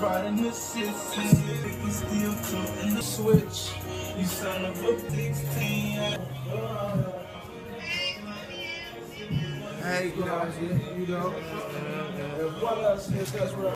riding the city. You still in the switch. You son of a 16. Hey, guys, you know. And What else is that's right?